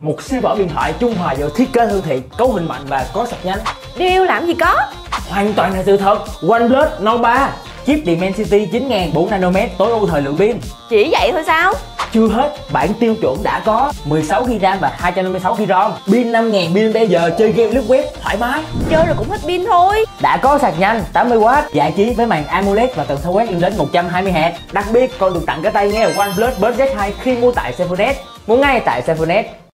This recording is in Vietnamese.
một siêu phẩm điện thoại trung hòa giữa thiết kế thân thiện cấu hình mạnh và có sạc nhanh. Điều làm gì có? Hoàn toàn là sự thật. OnePlus Note 3 chip Dimensity 9000 4 nanomet tối ưu thời lượng pin. Chỉ vậy thôi sao? Chưa hết bản tiêu chuẩn đã có 16GB RAM và 256GB ROM. Pin 5000 mAh chơi game lướt web thoải mái. Chơi rồi cũng hết pin thôi. Đã có sạc nhanh 80W giải trí với màn AMOLED và tần số quét lên đến 120Hz đặc biệt còn được tặng cái tay nghe OnePlus Buds Z2 khi mua tại Sephonet mua ngay tại Sephonet